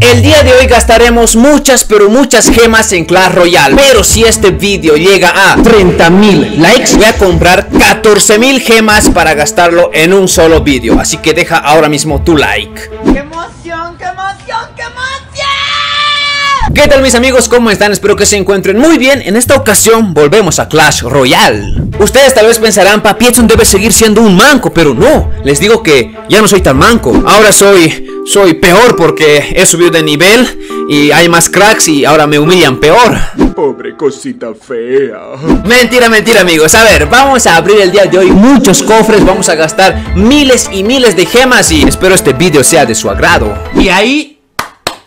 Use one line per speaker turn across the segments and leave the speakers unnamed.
El día de hoy gastaremos muchas pero muchas gemas en Clash Royale. Pero si este vídeo llega a 30.000 likes Voy a comprar 14.000 gemas para gastarlo en un solo vídeo Así que deja ahora mismo tu like.
¡Qué emoción, qué emoción! ¿Qué
tal mis amigos? ¿Cómo están? Espero que se encuentren muy bien En esta ocasión volvemos a Clash Royale Ustedes tal vez pensarán, Papietson debe seguir siendo un manco Pero no, les digo que ya no soy tan manco Ahora soy soy peor porque he subido de nivel y hay más cracks y ahora me humillan peor.
Pobre cosita fea.
Mentira, mentira amigos. A ver, vamos a abrir el día de hoy muchos cofres, vamos a gastar miles y miles de gemas y espero este vídeo sea de su agrado.
Y ahí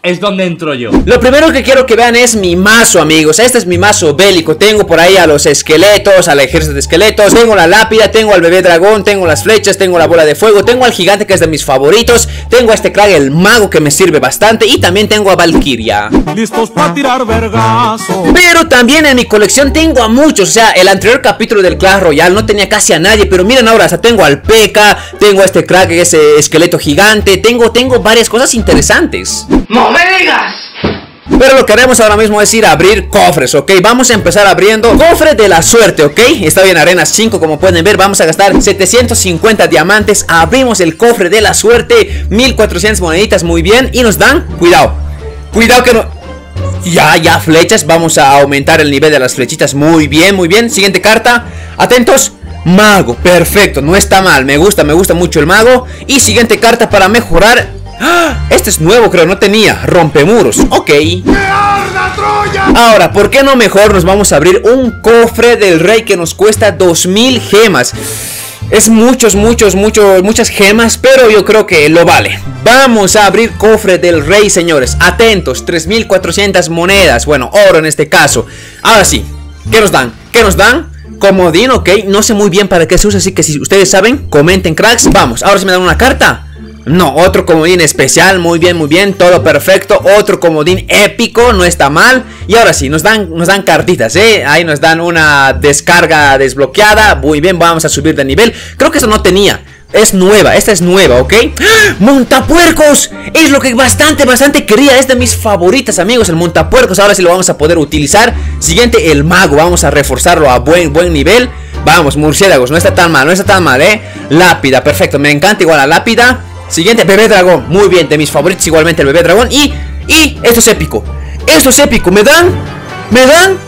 es donde entro yo.
Lo primero que quiero que vean es mi mazo, amigos. Este es mi mazo bélico. Tengo por ahí a los esqueletos, al ejército de esqueletos. Tengo la lápida, tengo al bebé dragón, tengo las flechas, tengo la bola de fuego, tengo al gigante que es de mis favoritos. Tengo a este crack, el mago, que me sirve bastante. Y también tengo a Valkyria.
Listos para tirar vergazo.
Pero también en mi colección tengo a muchos. O sea, el anterior capítulo del Clash Royale no tenía casi a nadie. Pero miren ahora, o tengo al P.K., tengo a este crack, ese esqueleto gigante. Tengo, tengo varias cosas interesantes.
¡No me digas!
Pero lo que haremos ahora mismo es ir a abrir cofres, ¿ok? Vamos a empezar abriendo cofre de la suerte, ¿ok? Está bien, arena 5, como pueden ver, vamos a gastar 750 diamantes Abrimos el cofre de la suerte 1400 moneditas, muy bien Y nos dan, cuidado Cuidado que no... Ya, ya, flechas, vamos a aumentar el nivel de las flechitas Muy bien, muy bien, siguiente carta Atentos Mago, perfecto, no está mal, me gusta, me gusta mucho el mago Y siguiente carta para mejorar ¡Ah! Este es nuevo, creo, no tenía Rompemuros, ok Ahora, ¿por qué no mejor nos vamos a abrir un cofre del rey que nos cuesta 2000 gemas? Es muchos, muchos, muchos, muchas gemas, pero yo creo que lo vale. Vamos a abrir cofre del rey, señores. Atentos, 3400 monedas. Bueno, oro en este caso. Ahora sí, ¿qué nos dan? ¿Qué nos dan? Comodín, ok. No sé muy bien para qué se usa, así que si ustedes saben, comenten, cracks. Vamos, ahora sí me dan una carta. No, otro comodín especial, muy bien, muy bien, todo perfecto Otro comodín épico, no está mal Y ahora sí, nos dan, nos dan cartitas, ¿eh? Ahí nos dan una descarga desbloqueada Muy bien, vamos a subir de nivel Creo que eso no tenía es nueva, esta es nueva, ¿ok? ¡Ah! ¡Montapuercos! Es lo que bastante, bastante quería Es de mis favoritas, amigos, el montapuercos Ahora sí lo vamos a poder utilizar Siguiente, el mago, vamos a reforzarlo a buen, buen nivel Vamos, murciélagos, no está tan mal, no está tan mal, ¿eh? Lápida, perfecto, me encanta igual la lápida Siguiente, bebé dragón. Muy bien, de mis favoritos igualmente el bebé dragón. Y, y, esto es épico. Esto es épico. ¿Me dan? ¿Me dan?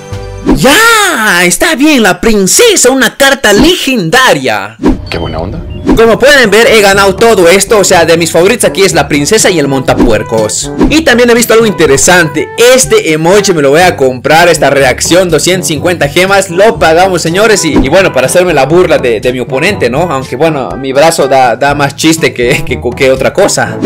¡Ya! Está bien, la princesa, una carta legendaria.
Qué buena onda.
Como pueden ver, he ganado todo esto. O sea, de mis favoritos aquí es la princesa y el montapuercos. Y también he visto algo interesante. Este emoji me lo voy a comprar. Esta reacción, 250 gemas. Lo pagamos, señores. Y, bueno, para hacerme la burla de, mi oponente, ¿no? Aunque bueno, mi brazo da, más chiste que, que, que otra cosa.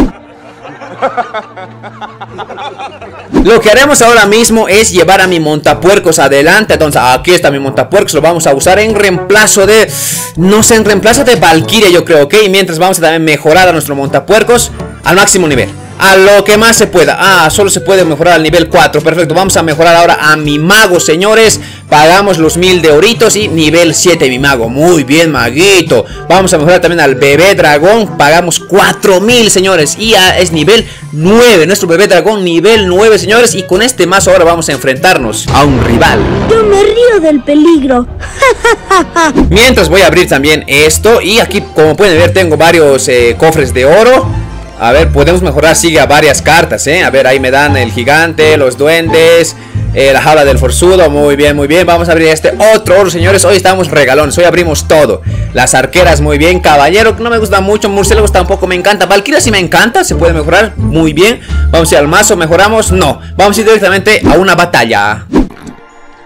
Lo que haremos ahora mismo es llevar a mi montapuercos adelante Entonces aquí está mi montapuercos Lo vamos a usar en reemplazo de... No sé, en reemplazo de Valkyria yo creo, ¿ok? Mientras vamos a también mejorar a nuestro montapuercos Al máximo nivel a lo que más se pueda. Ah, solo se puede mejorar al nivel 4 Perfecto, vamos a mejorar ahora a mi mago, señores. Pagamos los mil de oritos y nivel 7 mi mago. Muy bien, maguito. Vamos a mejorar también al bebé dragón. Pagamos 4000, señores. Y es nivel 9 Nuestro bebé dragón nivel 9, señores. Y con este mazo ahora vamos a enfrentarnos a un rival.
Yo me río del peligro.
Mientras voy a abrir también esto. Y aquí, como pueden ver, tengo varios eh, cofres de oro a ver, podemos mejorar, sigue a varias cartas, ¿eh? A ver, ahí me dan el gigante, los duendes, eh, la jaula del forzudo, muy bien, muy bien Vamos a abrir este otro oro, señores, hoy estamos regalones, hoy abrimos todo Las arqueras, muy bien, caballero, no me gusta mucho, murciélago tampoco me encanta Valkyria sí me encanta, se puede mejorar, muy bien Vamos a ir al mazo, mejoramos, no Vamos a ir directamente a una batalla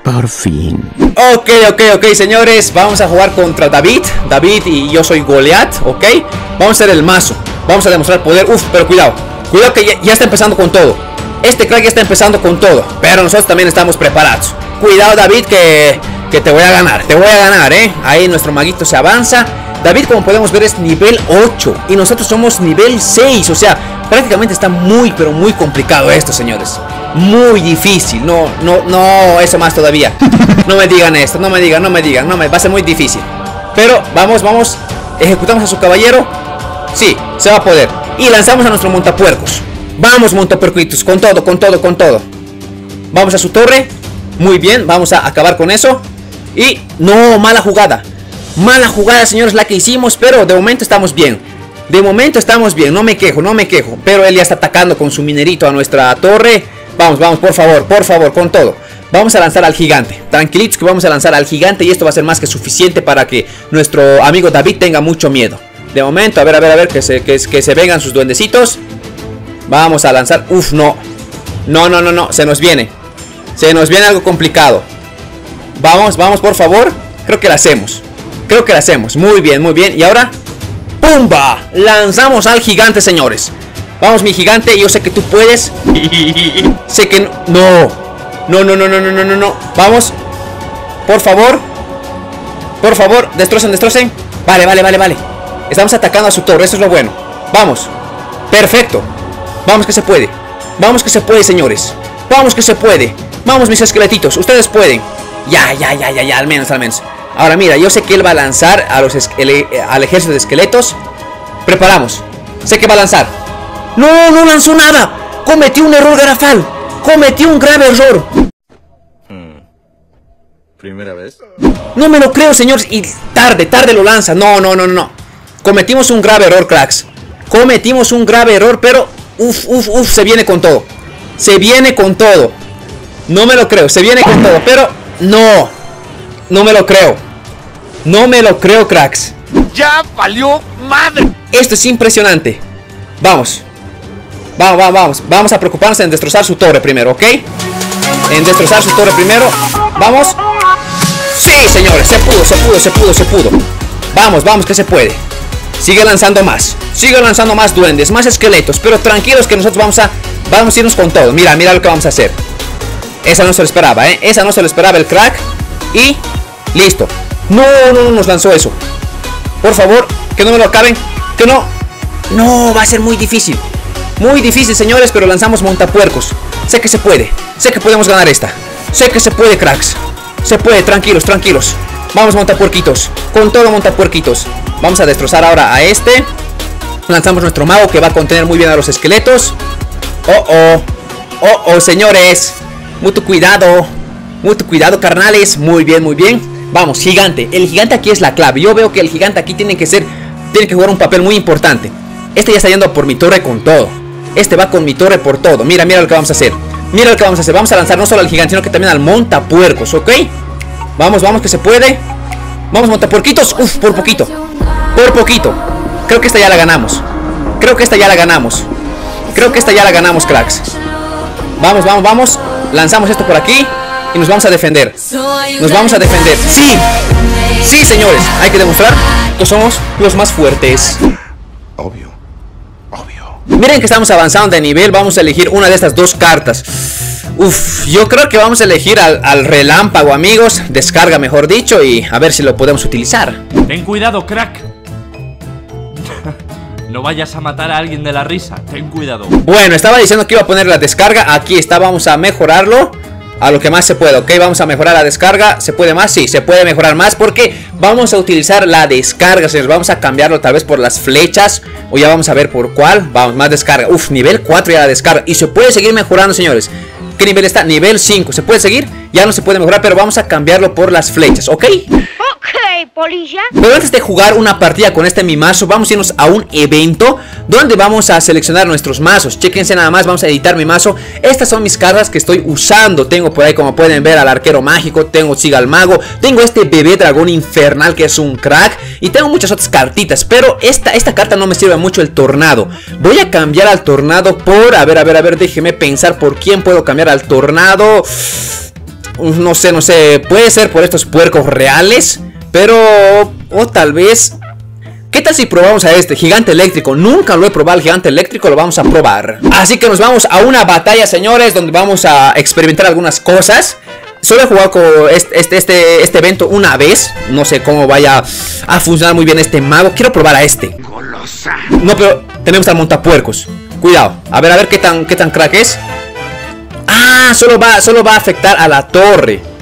por fin.
Ok, ok, ok, señores. Vamos a jugar contra David. David y yo soy Goliath, ok. Vamos a hacer el mazo. Vamos a demostrar poder. Uf, pero cuidado. Cuidado que ya, está empezando con todo. Este crack ya está empezando con todo. Pero nosotros también estamos preparados. Cuidado, David, que, que te voy a ganar. Te voy a ganar, ¿eh? Ahí nuestro maguito se avanza. David, como podemos ver, es nivel 8. Y nosotros somos nivel 6. O sea, prácticamente está muy, pero muy complicado esto, señores. Muy difícil. No, no, no, eso más todavía. No me digan esto, no me digan, no me digan. No me, va a ser muy difícil. Pero vamos, vamos. Ejecutamos a su caballero. Sí, se va a poder. Y lanzamos a nuestro montapuercos. Vamos, montapuerquitos, con todo, con todo, con todo. Vamos a su torre. Muy bien, vamos a acabar con eso. Y no, mala jugada. Mala jugada, señores, la que hicimos, pero de momento estamos bien. De momento estamos bien, no me quejo, no me quejo. Pero él ya está atacando con su minerito a nuestra torre. Vamos, vamos, por favor, por favor, con todo. Vamos a lanzar al gigante. Tranquilitos que vamos a lanzar al gigante y esto va a ser más que suficiente para que nuestro amigo David tenga mucho miedo. De momento, a ver, a ver, a ver, que se, que, que se vengan sus duendecitos. Vamos a lanzar. Uf, no. No, no, no, no. Se nos viene. Se nos viene algo complicado. Vamos, vamos, por favor. Creo que la hacemos. Creo que la hacemos. Muy bien, muy bien. Y ahora. ¡Pumba! Lanzamos al gigante, señores. Vamos, mi gigante. Yo sé que tú puedes. sé que no. No, no, no, no, no, no, no, no. Vamos. Por favor. Por favor, destrocen, destrocen. Vale, vale, vale, vale. Estamos atacando a su torre, eso es lo bueno. Vamos. Perfecto. Vamos que se puede. Vamos que se puede, señores. Vamos que se puede. Vamos, mis esqueletitos. Ustedes pueden. Ya, ya, ya, ya, ya. Al menos, al menos. Ahora mira, yo sé que él va a lanzar a los al ejército de esqueletos. Preparamos. Sé que va a lanzar. No, no lanzó nada. Cometió un error garafal. Cometió un grave error.
¿Primera vez?
No me lo creo, señores. Y tarde, tarde lo lanza. No, no, no, no. Cometimos un grave error, cracks. Cometimos un grave error, pero... Uf, uf, uf, se viene con todo. Se viene con todo. No me lo creo, se viene con todo, pero... No. No me lo creo. No me lo creo, cracks.
¡Ya valió madre!
Esto es impresionante. Vamos. Vamos, vamos, vamos. Vamos a preocuparnos en destrozar su torre primero, ¿ok? En destrozar su torre primero. Vamos. Sí, señores, se pudo, se pudo, se pudo, se pudo. Vamos, vamos, que se puede. Sigue lanzando más. Sigue lanzando más duendes, más esqueletos. Pero tranquilos que nosotros vamos a, vamos a irnos con todo. Mira, mira lo que vamos a hacer. Esa no se lo esperaba, ¿eh? Esa no se lo esperaba el crack. Y listo. No, no, no nos lanzó eso. Por favor, que no me lo acaben. Que no. No, va a ser muy difícil. Muy difícil, señores, pero lanzamos montapuercos. Sé que se puede. Sé que podemos ganar esta. Sé que se puede, cracks. Se puede, tranquilos, tranquilos. Vamos, montapuerquitos. Con todo, montapuerquitos. Vamos a destrozar ahora a este. Lanzamos nuestro mago que va a contener muy bien a los esqueletos. Oh, oh. Oh, oh, señores. Mucho cuidado. Mucho cuidado, carnales. Muy bien, muy bien. Vamos, gigante. El gigante aquí es la clave. Yo veo que el gigante aquí tiene que ser... Tiene que jugar un papel muy importante. Este ya está yendo por mi torre con todo. Este va con mi torre por todo. Mira, mira lo que vamos a hacer. Mira lo que vamos a hacer. Vamos a lanzar no solo al gigante, sino que también al montapuercos, ¿ok? Vamos, vamos, que se puede. Vamos, montapuerquitos. Uf, por poquito. Por poquito. Creo que esta ya la ganamos. Creo que esta ya la ganamos. Creo que esta ya la ganamos, cracks. Vamos, vamos, vamos. Lanzamos esto por aquí. Y nos vamos a defender. Nos vamos a defender. ¡Sí! Sí, señores. Hay que demostrar que somos los más fuertes.
Obvio.
Miren que estamos avanzando de nivel. Vamos a elegir una de estas dos cartas. Uf, yo creo que vamos a elegir al, al, relámpago, amigos. Descarga, mejor dicho, y a ver si lo podemos utilizar.
Ten cuidado, crack. no vayas a matar a alguien de la risa. Ten cuidado.
Bueno, estaba diciendo que iba a poner la descarga. Aquí está, vamos a mejorarlo. A lo que más se puede, ok, vamos a mejorar la descarga ¿Se puede más? Sí, se puede mejorar más Porque vamos a utilizar la descarga Señores, vamos a cambiarlo tal vez por las flechas O ya vamos a ver por cuál Vamos, más descarga, uf, nivel 4 ya la descarga Y se puede seguir mejorando, señores ¿Qué nivel está? Nivel 5, ¿se puede seguir? Ya no se puede mejorar, pero vamos a cambiarlo por las flechas, ¿ok?
Ok, polilla.
Pero antes de jugar una partida con este mi mazo, vamos a irnos a un evento donde vamos a seleccionar nuestros mazos. Chequense nada más, vamos a editar mi mazo. Estas son mis cartas que estoy usando. Tengo por ahí, como pueden ver, al arquero mágico, tengo Siga al mago, tengo este bebé dragón infernal que es un crack y tengo muchas otras cartitas. Pero esta, esta carta no me sirve mucho el tornado. Voy a cambiar al tornado por, a ver, a ver, a ver, déjeme pensar por quién puedo cambiar al tornado. No sé, no sé, puede ser por estos puercos reales. Pero, o tal vez... ¿Qué tal si probamos a este gigante eléctrico? Nunca lo he probado el gigante eléctrico, lo vamos a probar. Así que nos vamos a una batalla, señores, donde vamos a experimentar algunas cosas. Solo he jugado con este, este, este, este evento una vez. No sé cómo vaya a funcionar muy bien este mago. Quiero probar a este. No, pero tenemos al montapuercos. Cuidado. A ver, a ver qué tan, qué tan crack es. Ah, solo va, solo va a afectar a la torre.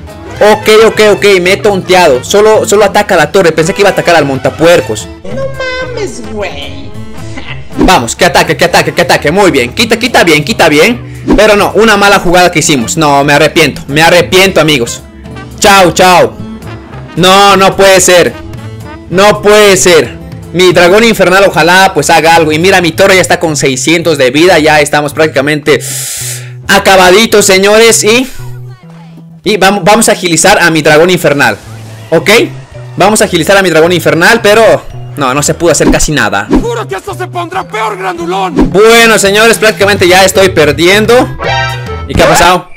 Ok, ok, ok, me he tonteado. Solo, solo ataca a la torre. Pensé que iba a atacar al montapuercos.
No mames, güey.
Vamos, que ataque, que ataque, que ataque. Muy bien. Quita, quita bien, quita bien. Pero no, una mala jugada que hicimos. No, me arrepiento. Me arrepiento, amigos. Chao, chao. No, no puede ser. No puede ser. Mi dragón infernal ojalá pues haga algo. Y mira, mi torre ya está con 600 de vida. Ya estamos prácticamente acabaditos, señores. Y... Y vamos, vamos a agilizar a mi dragón infernal. ¿Ok? Vamos a agilizar a mi dragón infernal, pero... No, no se pudo hacer casi nada.
Juro que esto se pondrá peor, grandulón.
Bueno, señores, prácticamente ya estoy perdiendo. ¿Y qué ha pasado?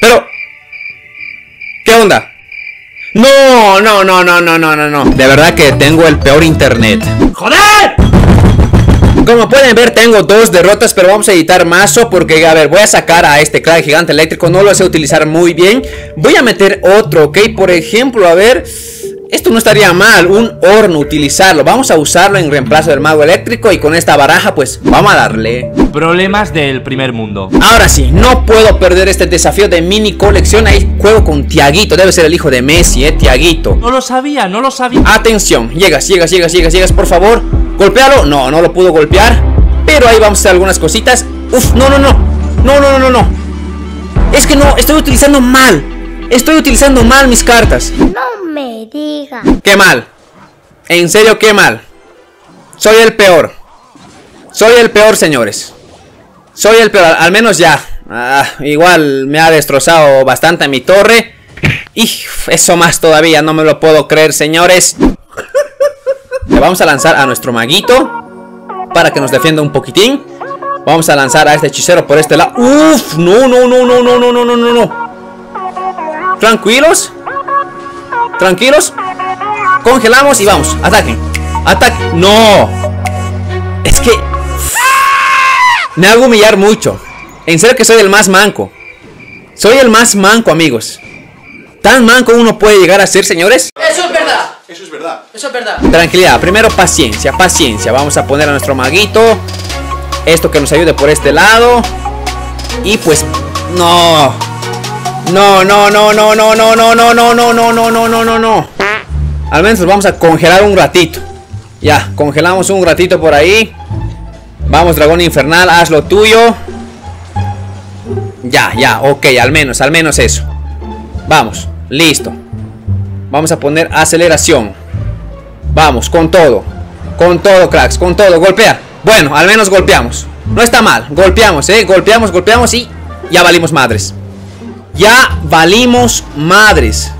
Pero... ¿Qué onda? No, no, no, no, no, no, no, no. De verdad que tengo el peor internet. ¡Joder! Como pueden ver tengo dos derrotas pero vamos a editar mazo porque a ver voy a sacar a este crack gigante eléctrico No lo sé utilizar muy bien. Voy a meter otro, ok, por ejemplo a ver esto no estaría mal, un horno utilizarlo. Vamos a usarlo en reemplazo del mago eléctrico Y con esta baraja pues vamos a darle.
Problemas del primer mundo.
Ahora sí, no puedo perder este desafío de mini colección. Ahí juego con Tiaguito, debe ser el hijo de Messi, eh, Tiaguito.
No lo sabía, no lo sabía.
Atención, llegas, llegas, llegas, llegas, llegas, por favor. Golpealo, no, no lo pudo golpear Pero ahí vamos a hacer algunas cositas. Uf, no, no, no, no, no, no, no. Es que no, estoy utilizando mal Estoy utilizando mal mis cartas
No me diga.
Qué mal. En serio, qué mal. Soy el peor. Soy el peor, señores. Soy el peor. Al menos ya. Ah, igual me ha destrozado bastante mi torre. Y eso más todavía. No me lo puedo creer, señores. Le vamos a lanzar a nuestro maguito. Para que nos defienda un poquitín. Vamos a lanzar a este hechicero por este lado. Uf, no, no, no, no, no, no, no, no, no. Tranquilos. Tranquilos. Congelamos y vamos. Ataque. Ataque. No. Es que... Me hago humillar mucho. En serio que soy el más manco. Soy el más manco, amigos. Tan manco uno puede llegar a ser, señores.
Eso es verdad.
Eso es verdad.
Eso es verdad.
Tranquilidad. Primero paciencia, paciencia. Vamos a poner a nuestro maguito. Esto que nos ayude por este lado. Y pues... No. No, no, no, no, no, no, no, no, no, no, no, no, no, no, no, no. Al menos vamos a congelar un ratito. Ya, congelamos un ratito por ahí. Vamos, dragón infernal, haz lo tuyo. Ya, ya, ok, al menos, al menos eso. Vamos, listo. Vamos a poner aceleración. Vamos, con todo. Con todo, cracks, con todo. Golpea. Bueno, al menos golpeamos. No está mal. Golpeamos, eh. Golpeamos, golpeamos y ya valimos madres. Ya valimos madres.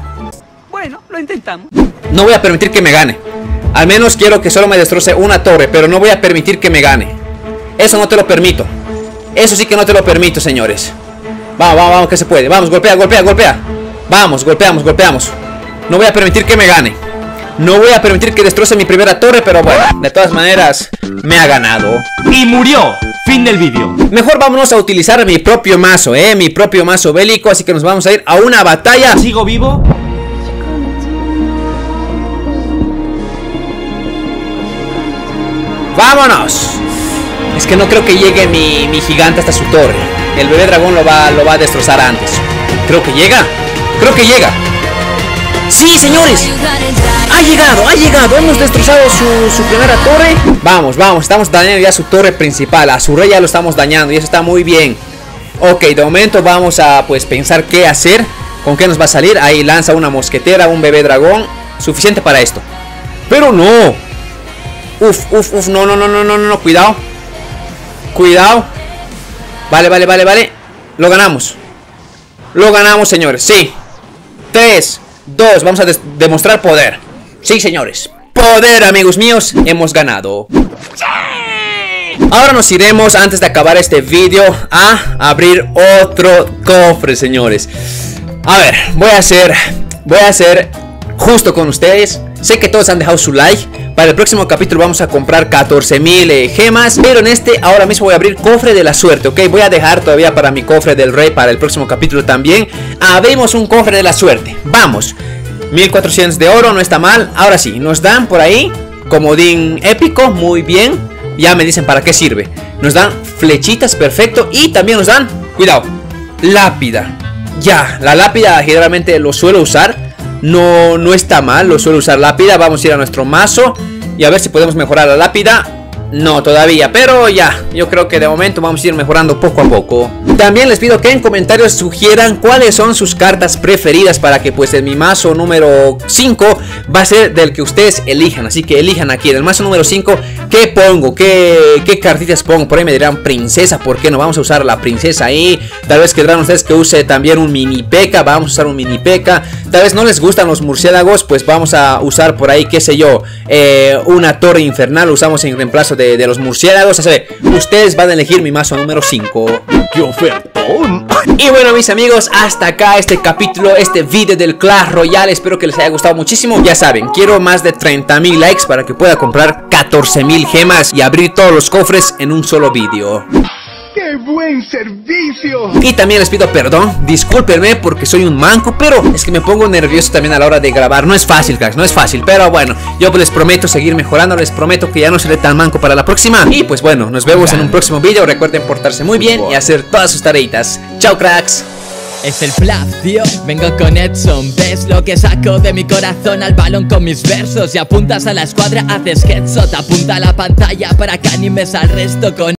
Bueno, lo intentamos.
No voy a permitir que me gane. Al menos quiero que solo me destroce una torre, pero no voy a permitir que me gane. Eso no te lo permito. Eso sí que no te lo permito, señores. Vamos, vamos, vamos, que se puede. Vamos, golpea, golpea, golpea. Vamos, golpeamos, golpeamos. No voy a permitir que me gane. No voy a permitir que destroce mi primera torre, pero bueno, de todas maneras, me ha ganado.
Y murió. Fin del vídeo.
Mejor vámonos a utilizar mi propio mazo, eh, mi propio mazo bélico, así que nos vamos a ir a una batalla.
¿Sigo vivo?
¡Vámonos! Es que no creo que llegue mi, mi gigante hasta su torre. El bebé dragón lo va, lo va a destrozar antes. Creo que llega. Creo que llega. ¡Sí, señores! ¡Ha llegado! ¡Ha llegado! Hemos destrozado su, primera torre. Vamos, vamos. Estamos dañando ya su torre principal. A su rey ya lo estamos dañando y eso está muy bien. Ok, de momento vamos a pues pensar qué hacer. ¿Con qué nos va a salir? Ahí lanza una mosquetera, un bebé dragón. Suficiente para esto. Pero no. Uf, uf, uf. No, no, no, no, no, no. Cuidado. Cuidado. Vale, vale, vale, vale. Lo ganamos. Lo ganamos, señores. Sí. 3, 2. Vamos a demostrar poder. Sí, señores. Poder, amigos míos. Hemos ganado. Ahora nos iremos, antes de acabar este vídeo, a abrir otro cofre, señores. A ver, voy a hacer... Voy a hacer justo con ustedes. Sé que todos han dejado su like. Para el próximo capítulo vamos a comprar 14.000 eh, gemas. Pero en este ahora mismo voy a abrir cofre de la suerte, ¿ok? Voy a dejar todavía para mi cofre del rey para el próximo capítulo también. Abrimos un cofre de la suerte. Vamos. 1400 de oro, no está mal. Ahora sí, nos dan por ahí comodín épico, muy bien. Ya me dicen para qué sirve. Nos dan flechitas, perfecto. Y también nos dan, cuidado, lápida. Ya, la lápida generalmente lo suelo usar. No, no está mal, lo suelo usar lápida. Vamos a ir a nuestro mazo. Y a ver si podemos mejorar la lápida no, todavía, pero ya, yo creo que de momento vamos a ir mejorando poco a poco. También les pido que en comentarios sugieran cuáles son sus cartas preferidas para que pues en mi mazo número 5 va a ser del que ustedes elijan. Así que elijan aquí, en el mazo número 5, ¿qué pongo? ¿Qué, ¿Qué cartitas pongo? Por ahí me dirán princesa, ¿por qué no? Vamos a usar la princesa ahí. Tal vez querrán ustedes que use también un mini peca, vamos a usar un mini peca. Tal vez no les gustan los murciélagos, pues vamos a usar por ahí, qué sé yo, eh, una torre infernal, usamos en reemplazo de de, los murciélagos. Así ustedes van a elegir mi mazo número 5.
¡Qué ofertón!
Y bueno, mis amigos, hasta acá este capítulo, este video del Clash Royale. Espero que les haya gustado muchísimo. Ya saben, quiero más de 30 mil likes para que pueda comprar 14 mil gemas y abrir todos los cofres en un solo video.
¡Qué buen servicio!
Y también les pido perdón, discúlpenme porque soy un manco, pero es que me pongo nervioso también a la hora de grabar. No es fácil, cracks, no es fácil, pero bueno, yo les prometo seguir mejorando, les prometo que ya no seré tan manco para la próxima. Y pues bueno, nos vemos en un próximo video. Recuerden portarse muy bien y hacer todas sus tareitas. Chao, cracks.
Es el plaf, tío, vengo con Edson ¿Ves lo que saco de mi corazón al balón con mis versos? Y apuntas a la escuadra, haces headshot Apunta a la pantalla para que animes al resto con